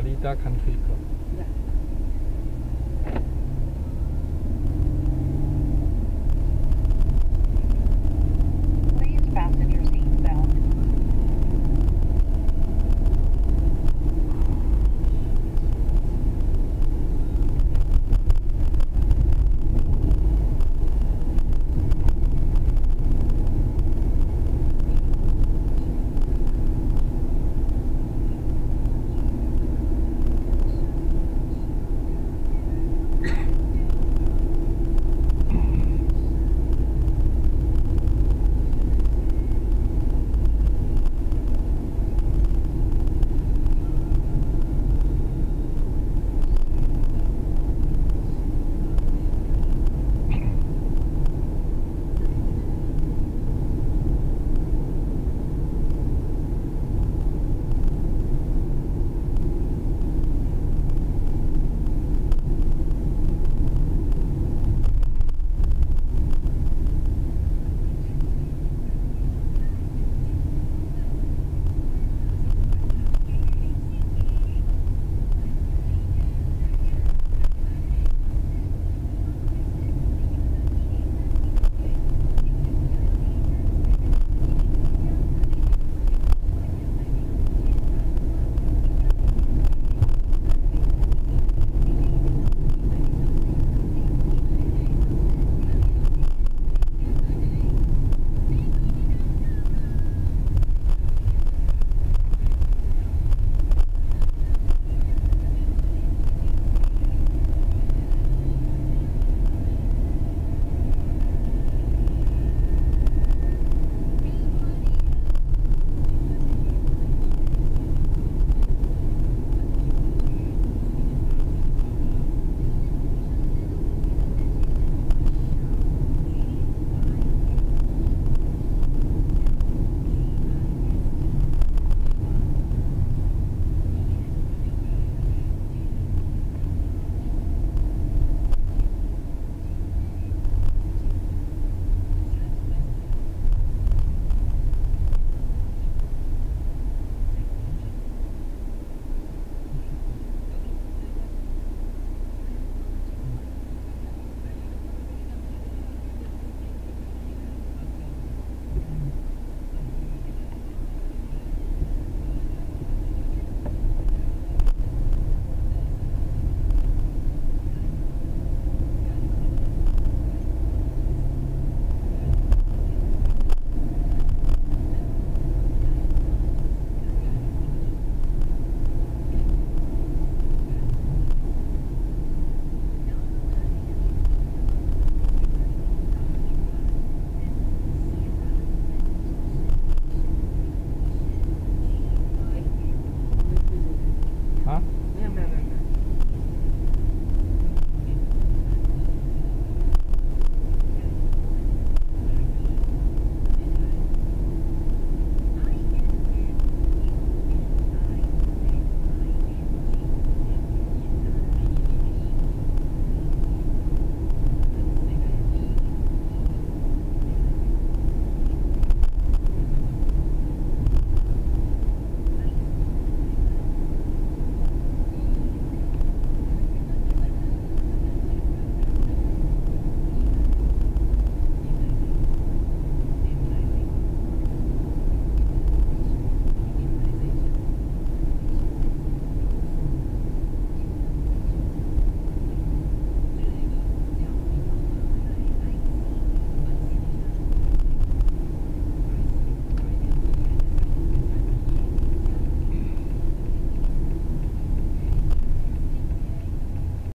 Florida Country Club. Yeah.